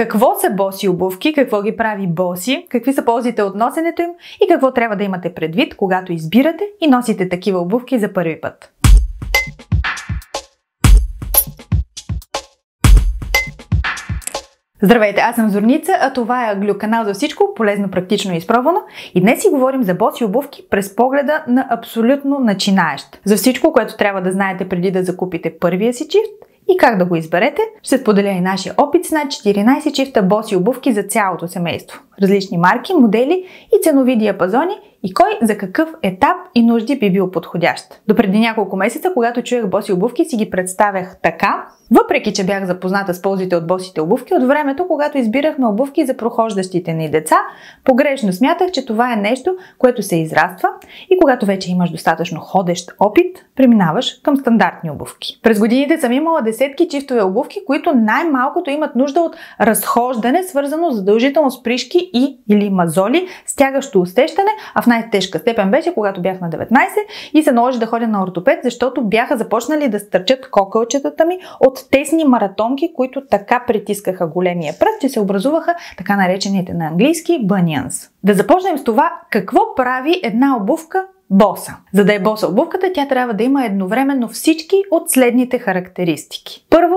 Какво са боси обувки, какво ги прави боси, какви са ползите от носенето им и какво трябва да имате предвид, когато избирате и носите такива обувки за първи път. Здравейте, аз съм Зорница, а това е Аглю канал за всичко, полезно, практично и изпробвано. И днес си говорим за боси обувки през погледа на абсолютно начинаещ. За всичко, което трябва да знаете преди да закупите първия си чифт и как да го изберете, ще споделя и нашия опит с над 14 чифта боси обувки за цялото семейство. Различни марки, модели и ценови диапазони и кой за какъв етап и нужди би бил подходящ. До преди няколко месеца, когато чуях боси обувки, си ги представях така, въпреки, че бях запозната с ползите от босите обувки, от времето, когато избирахме обувки за прохождащите ни деца, погрешно смятах, че това е нещо, което се израства и когато вече имаш достатъчно ходещ опит, преминаваш към стандартни обувки. През годините съм имала десетки чифтове обувки, които най-малкото имат нужда от разхождане, свързано задължително с пришки и или мазоли, стягащо усещане, а в най-тежка степен беше, когато бях на 19 и се наложи да ходя на ортопед, защото бяха започнали да стърчат кокълчетата ми от тесни маратонки, които така притискаха големия пръст, че се образуваха така наречените на английски bunions. Да започнем с това какво прави една обувка боса. За да е боса обувката, тя трябва да има едновременно всички от следните характеристики. Първо,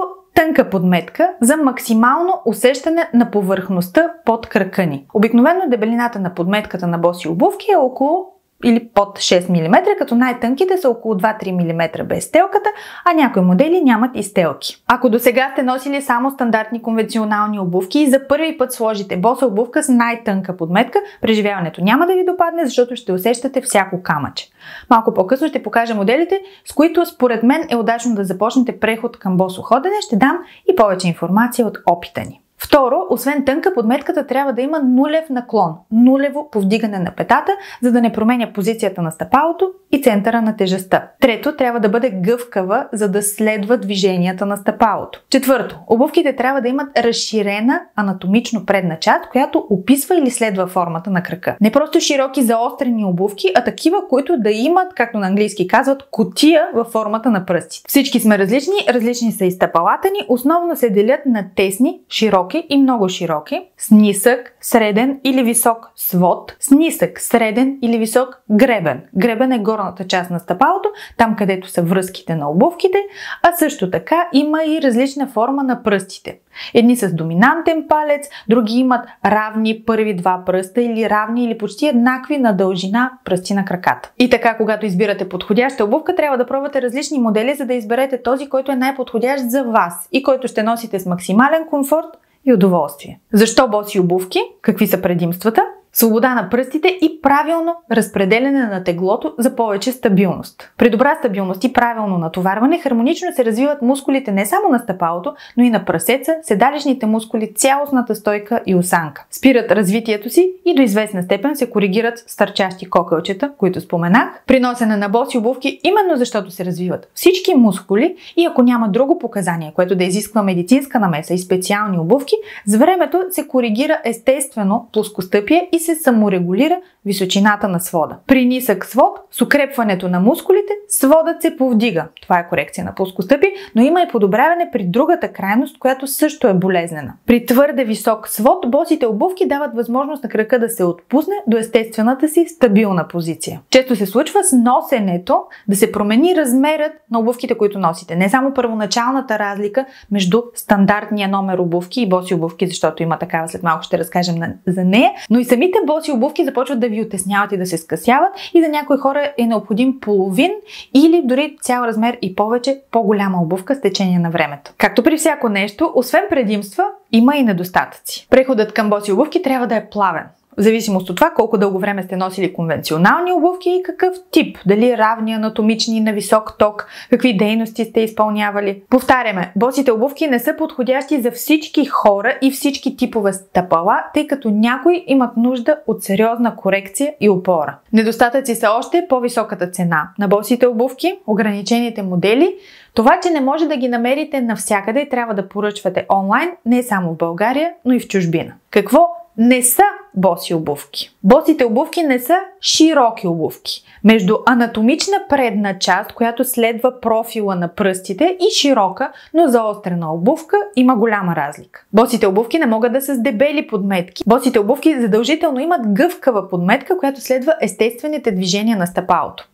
тънка подметка за максимално усещане на повърхността под крака ни. Обикновено дебелината на подметката на боси обувки е около или под 6 мм, като най-тънките са около 2-3 мм без стелката, а някои модели нямат и стелки. Ако до сега сте носили само стандартни конвенционални обувки и за първи път сложите боса обувка с най-тънка подметка, преживяването няма да ви допадне, защото ще усещате всяко камъче. Малко по-късно ще покажа моделите, с които според мен е удачно да започнете преход към босо ходене. Ще дам и повече информация от опита ни. Второ, освен тънка, подметката трябва да има нулев наклон, нулево повдигане на петата, за да не променя позицията на стъпалото и центъра на тежестта. Трето, трябва да бъде гъвкава, за да следва движенията на стъпалото. Четвърто, обувките трябва да имат разширена анатомично предна част, която описва или следва формата на крака. Не просто широки заострени обувки, а такива, които да имат, както на английски казват, котия във формата на пръстите. Всички сме различни, различни са и стъпалата ни, основно се делят на тесни, широки и много широки, с нисък, среден или висок свод, с нисък, среден или висок гребен. Гребен е горната част на стъпалото, там където са връзките на обувките, а също така има и различна форма на пръстите. Едни с доминантен палец, други имат равни първи два пръста или равни или почти еднакви на дължина пръсти на краката. И така, когато избирате подходяща обувка, трябва да пробвате различни модели, за да изберете този, който е най-подходящ за вас и който ще носите с максимален комфорт и удоволствие. Защо боси обувки? Какви са предимствата? Свобода на пръстите и правилно разпределяне на теглото за повече стабилност. При добра стабилност и правилно натоварване хармонично се развиват мускулите не само на стъпалото, но и на прасеца, седалищните мускули, цялостната стойка и осанка. Спират развитието си и до известна степен се коригират стърчащи кокълчета, които споменах. При носене на боси обувки, именно защото се развиват всички мускули и ако няма друго показание, което да изисква медицинска намеса и специални обувки, с времето се коригира естествено плоскостъпие и се саморегулира височината на свода. При нисък свод, с укрепването на мускулите, сводът се повдига. Това е корекция на плоскостъпи, но има и подобряване при другата крайност, която също е болезнена. При твърде висок свод, босите обувки дават възможност на крака да се отпусне до естествената си стабилна позиция. Често се случва с носенето да се промени размерът на обувките, които носите. Не само първоначалната разлика между стандартния номер обувки и боси обувки, защото има такава, след малко ще разкажем за нея, но и самите боси обувки започват да ви отесняват и да се скъсяват и за някои хора е необходим половин или дори цял размер и повече по-голяма обувка с течение на времето. Както при всяко нещо, освен предимства, има и недостатъци. Преходът към боси обувки трябва да е плавен в зависимост от това колко дълго време сте носили конвенционални обувки и какъв тип, дали равни, анатомични, на висок ток, какви дейности сте изпълнявали. Повтаряме, босите обувки не са подходящи за всички хора и всички типове стъпала, тъй като някои имат нужда от сериозна корекция и опора. Недостатъци са още по-високата цена на босите обувки, ограничените модели, това, че не може да ги намерите навсякъде и трябва да поръчвате онлайн, не само в България, но и в чужбина. Какво не са боси обувки. Босите обувки не са широки обувки. Между анатомична предна част, която следва профила на пръстите и широка, но заострена обувка, има голяма разлика. Босите обувки не могат да са с дебели подметки. Босите обувки задължително имат гъвкава подметка, която следва естествените движения на стъпалото.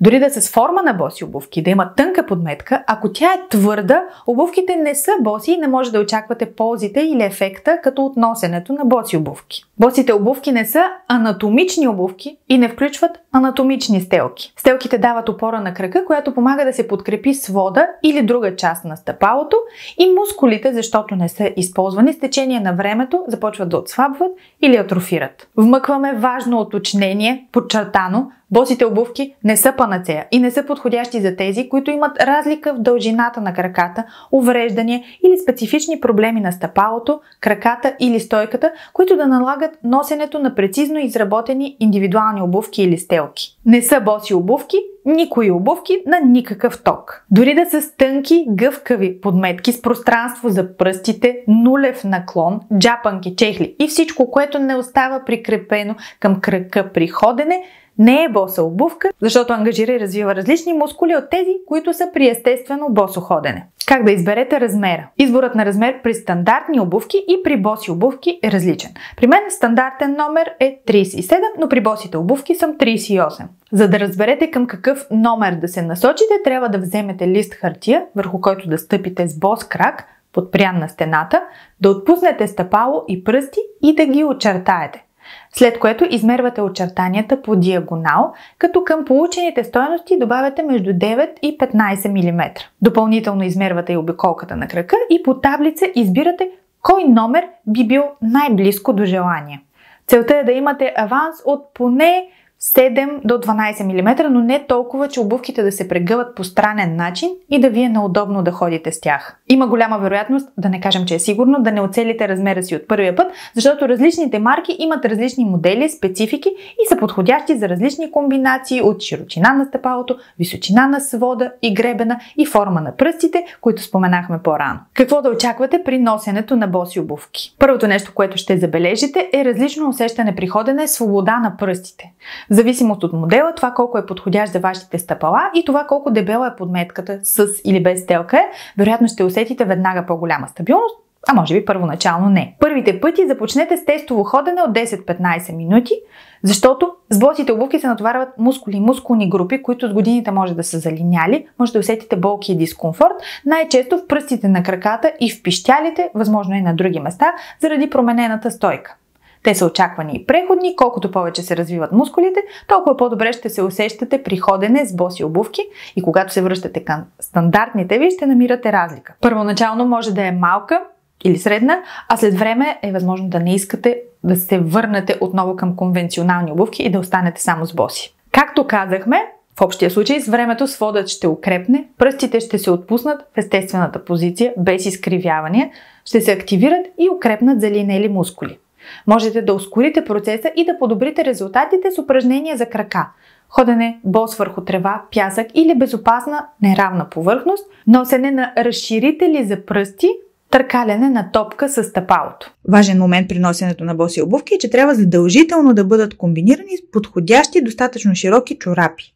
Дори да са с форма на боси обувки, да имат тънка подметка, ако тя е твърда, обувките не са боси и не може да очаквате ползите или ефекта като от носенето на боси обувки. Босите обувки не са анатомични обувки и не включват анатомични стелки. Стелките дават опора на крака, която помага да се подкрепи свода или друга част на стъпалото и мускулите, защото не са използвани с течение на времето, започват да отслабват или атрофират. Вмъкваме важно уточнение, подчертано, Босите обувки не са панацея и не са подходящи за тези, които имат разлика в дължината на краката, увреждания или специфични проблеми на стъпалото, краката или стойката, които да налагат носенето на прецизно изработени индивидуални обувки или стелки. Не са боси обувки, никои обувки на никакъв ток. Дори да са с тънки, гъвкави подметки с пространство за пръстите, нулев наклон, джапанки, чехли и всичко, което не остава прикрепено към кръка при ходене, не е боса обувка, защото ангажира и развива различни мускули от тези, които са при естествено босо ходене. Как да изберете размера? Изборът на размер при стандартни обувки и при боси обувки е различен. При мен стандартен номер е 37, но при босите обувки съм 38. За да разберете към какъв номер да се насочите, трябва да вземете лист хартия, върху който да стъпите с бос крак, подпрян на стената, да отпуснете стъпало и пръсти и да ги очертаете след което измервате очертанията по диагонал, като към получените стоености добавяте между 9 и 15 мм. Допълнително измервате и обиколката на крака и по таблица избирате кой номер би бил най-близко до желание. Целта е да имате аванс от поне 7 до 12 мм, но не толкова, че обувките да се прегъват по странен начин и да ви е неудобно да ходите с тях. Има голяма вероятност, да не кажем, че е сигурно, да не оцелите размера си от първия път, защото различните марки имат различни модели, специфики и са подходящи за различни комбинации от широчина на стъпалото, височина на свода и гребена и форма на пръстите, които споменахме по-рано. Какво да очаквате при носенето на боси обувки? Първото нещо, което ще забележите е различно усещане при ходене, свобода на пръстите. Зависимост от модела, това колко е подходящ за вашите стъпала и това колко дебела е подметката с или без телка е, вероятно ще усетите веднага по-голяма стабилност, а може би първоначално не. Първите пъти започнете с тестово ходене от 10-15 минути, защото с босите обувки се натоварват мускули и мускулни групи, които с годините може да са залиняли, може да усетите болки и дискомфорт, най-често в пръстите на краката и в пищялите, възможно и на други места, заради променената стойка. Те са очаквани и преходни, колкото повече се развиват мускулите, толкова по-добре ще се усещате при ходене с боси обувки и когато се връщате към стандартните ви, ще намирате разлика. Първоначално може да е малка, или средна, а след време е възможно да не искате да се върнете отново към конвенционални обувки и да останете само с боси. Както казахме, в общия случай с времето сводът ще укрепне, пръстите ще се отпуснат в естествената позиция, без изкривявания, ще се активират и укрепнат залинели мускули. Можете да ускорите процеса и да подобрите резултатите с упражнения за крака. Ходене бос върху трева, пясък или безопасна неравна повърхност, носене на разширители за пръсти, търкаляне на топка с стъпалото. Важен момент при носенето на боси обувки е, че трябва задължително да бъдат комбинирани с подходящи достатъчно широки чорапи.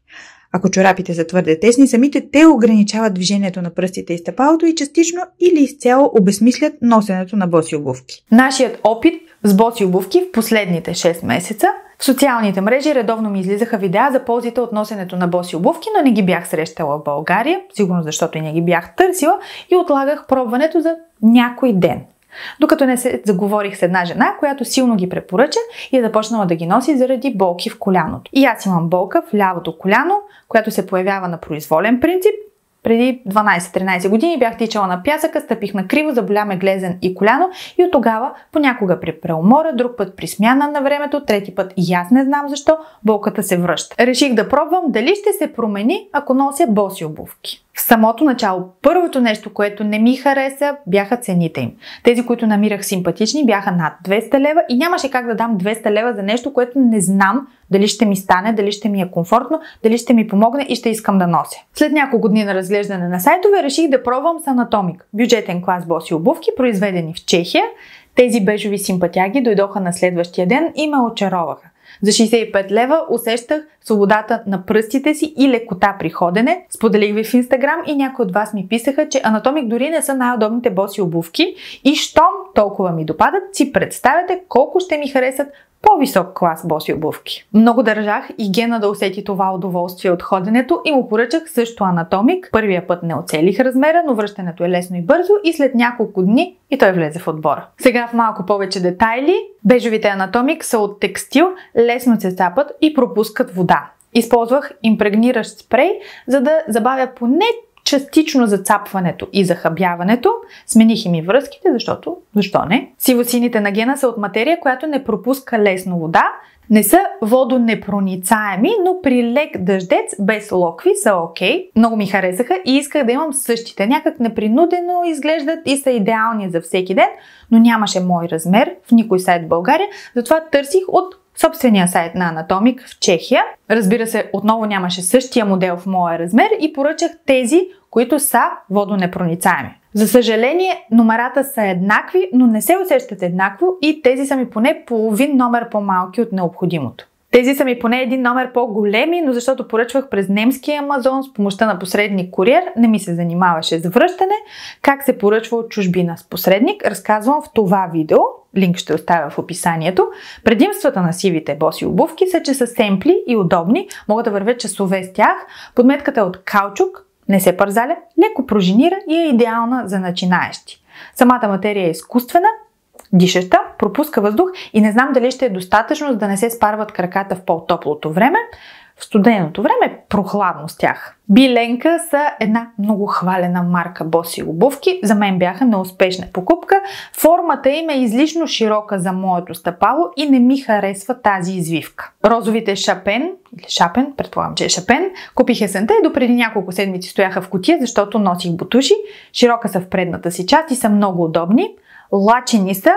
Ако чорапите са твърде тесни, самите те ограничават движението на пръстите и стъпалото и частично или изцяло обесмислят носенето на боси обувки. Нашият опит с боси обувки в последните 6 месеца в социалните мрежи редовно ми излизаха видеа за ползите от носенето на боси обувки, но не ги бях срещала в България, сигурно защото и не ги бях търсила и отлагах пробването за някой ден. Докато не се заговорих с една жена, която силно ги препоръча и е започнала да ги носи заради болки в коляното. И аз имам болка в лявото коляно, която се появява на произволен принцип, преди 12-13 години бях тичала на пясъка, стъпих на криво, заболя ме глезен и коляно и от тогава понякога при преумора, друг път при смяна на времето, трети път и аз не знам защо, болката се връща. Реших да пробвам дали ще се промени, ако нося боси обувки. В самото начало, първото нещо, което не ми хареса, бяха цените им. Тези, които намирах симпатични, бяха над 200 лева и нямаше как да дам 200 лева за нещо, което не знам дали ще ми стане, дали ще ми е комфортно, дали ще ми помогне и ще искам да нося. След няколко дни на разглеждане на сайтове реших да пробвам с анатомик. Бюджетен клас боси обувки, произведени в Чехия. Тези бежови симпатяги дойдоха на следващия ден и ме очароваха. За 65 лева усещах свободата на пръстите си и лекота при ходене. Споделих ви в Инстаграм и някои от вас ми писаха, че анатомик дори не са най-удобните боси обувки и щом толкова ми допадат, си представяте колко ще ми харесат по-висок клас боси обувки. Много държах и Гена да усети това удоволствие от ходенето и му поръчах също анатомик. Първия път не оцелих размера, но връщането е лесно и бързо и след няколко дни и той влезе в отбора. Сега в малко повече детайли. Бежовите анатомик са от текстил, лесно се цапат и пропускат вода. Използвах импрегниращ спрей, за да забавя поне частично зацапването и захабяването. Смених им и връзките, защото, защо не? Сивосините на гена са от материя, която не пропуска лесно вода, не са водонепроницаеми, но при лек дъждец без локви са окей. Okay. Много ми харесаха и исках да имам същите. Някак непринудено изглеждат и са идеални за всеки ден, но нямаше мой размер в никой сайт в България, затова търсих от собствения сайт на Анатомик в Чехия. Разбира се, отново нямаше същия модел в моя размер и поръчах тези, които са водонепроницаеми. За съжаление, номерата са еднакви, но не се усещат еднакво и тези са ми поне половин номер по-малки от необходимото. Тези са ми поне един номер по-големи, но защото поръчвах през немския Амазон с помощта на посредник куриер, не ми се занимаваше с връщане. Как се поръчва от чужбина с посредник, разказвам в това видео. Линк ще оставя в описанието. Предимствата на сивите боси обувки са, че са семпли и удобни, могат да вървят часове с тях. Подметката е от каучук, не се пързаля, леко пружинира и е идеална за начинаещи. Самата материя е изкуствена, дишаща, пропуска въздух и не знам дали ще е достатъчно, за да не се спарват краката в по-топлото време. В студеното време е прохладно с тях. Биленка са една много хвалена марка боси обувки. За мен бяха неуспешна покупка. Формата им е излишно широка за моето стъпало и не ми харесва тази извивка. Розовите шапен, или шапен, предполагам, че е шапен, купих есента и допреди няколко седмици стояха в котия, защото носих бутуши. Широка са в предната си част и са много удобни. Лачени са,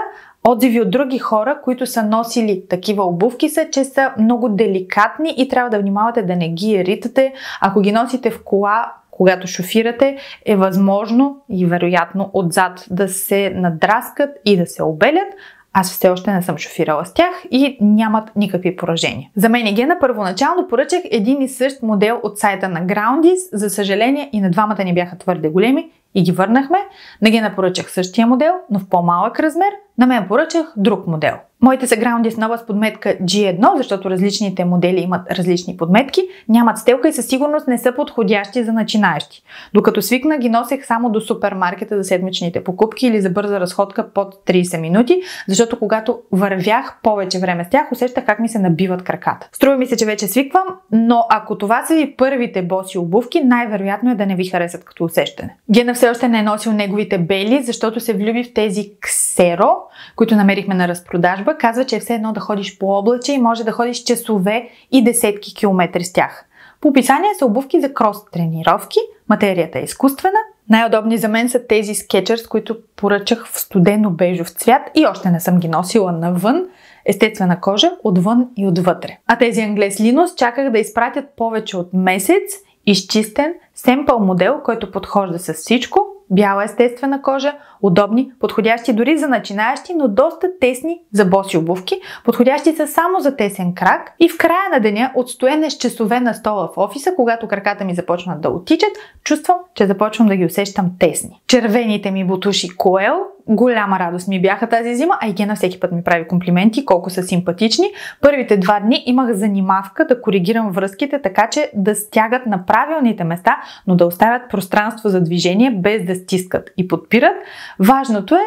Отзиви от други хора, които са носили такива обувки са, че са много деликатни и трябва да внимавате да не ги ритате. Ако ги носите в кола, когато шофирате, е възможно и вероятно отзад да се надраскат и да се обелят, аз все още не съм шофирала с тях и нямат никакви поражения. За мен и Гена първоначално поръчах един и същ модел от сайта на Groundis. За съжаление и на двамата ни бяха твърде големи и ги върнахме. На Гена поръчах същия модел, но в по-малък размер. На мен поръчах друг модел. Моите са граунди с нова с подметка G1, защото различните модели имат различни подметки, нямат стелка и със сигурност не са подходящи за начинаещи. Докато свикна ги носех само до супермаркета за седмичните покупки или за бърза разходка под 30 минути, защото когато вървях повече време с тях, усещах как ми се набиват краката. Струва ми се, че вече свиквам, но ако това са ви първите боси обувки, най-вероятно е да не ви харесат като усещане. Гена все още не е носил неговите бели, защото се влюби в тези ксеро, които намерихме на разпродажба, казва, че е все едно да ходиш по облаче и може да ходиш часове и десетки километри с тях. По описание са обувки за крос тренировки, материята е изкуствена. Най-удобни за мен са тези скетчерс, които поръчах в студено бежов цвят и още не съм ги носила навън. Естествена кожа, отвън и отвътре. А тези Англес Линос чаках да изпратят повече от месец, изчистен, семпъл модел, който подхожда с всичко, бяла естествена кожа, удобни, подходящи дори за начинаещи, но доста тесни за боси обувки, подходящи са само за тесен крак и в края на деня, отстоене с часове на стола в офиса, когато краката ми започнат да отичат, чувствам, че започвам да ги усещам тесни. Червените ми бутуши Коел голяма радост ми бяха тази зима, а и Гена всеки път ми прави комплименти, колко са симпатични. Първите два дни имах занимавка да коригирам връзките, така че да стягат на правилните места, но да оставят пространство за движение, без да стискат и подпират. Важното е,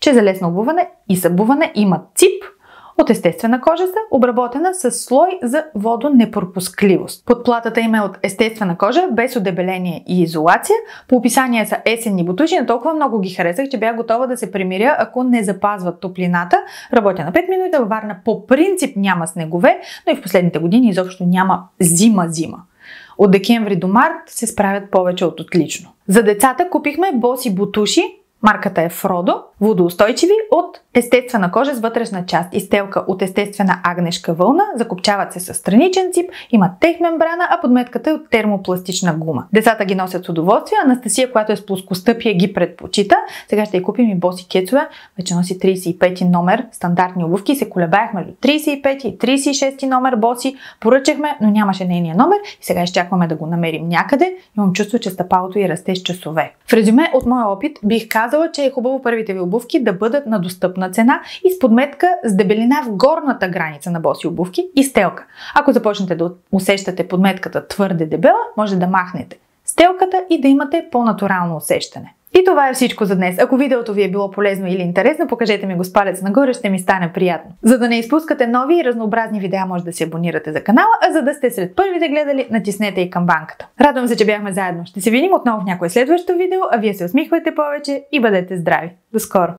че за лесно обуване и събуване имат цип, от естествена кожа са, обработена с слой за водонепропускливост. Подплатата им е от естествена кожа, без одебеление и изолация. По описание са есенни бутуши, но толкова много ги харесах, че бях готова да се примиря, ако не запазват топлината. Работя на 5 минути, във Варна по принцип няма снегове, но и в последните години изобщо няма зима-зима. От декември до март се справят повече от отлично. За децата купихме боси бутуши, Марката е Фродо, водоустойчиви от естествена кожа с вътрешна част и стелка от естествена агнешка вълна, закопчават се с страничен цип, имат тех мембрана, а подметката е от термопластична гума. Децата ги носят с удоволствие, Анастасия, която е с плоскостъпие, ги предпочита. Сега ще й купим и боси кецове, вече носи 35 номер, стандартни обувки се колебаехме между 35 и 36 номер боси, поръчахме, но нямаше нейния номер и сега изчакваме да го намерим някъде. Имам чувство, че стъпалото и расте с часове. В резюме от моя опит бих казала, че е хубаво първите ви обувки да бъдат на достъпна цена и с подметка с дебелина в горната граница на боси обувки и стелка. Ако започнете да усещате подметката твърде дебела, може да махнете стелката и да имате по-натурално усещане. И това е всичко за днес. Ако видеото ви е било полезно или интересно, покажете ми го с палец нагоре, ще ми стане приятно. За да не изпускате нови и разнообразни видеа, може да се абонирате за канала, а за да сте сред първите гледали, натиснете и камбанката. Радвам се, че бяхме заедно. Ще се видим отново в някое следващо видео, а вие се усмихвайте повече и бъдете здрави. До скоро!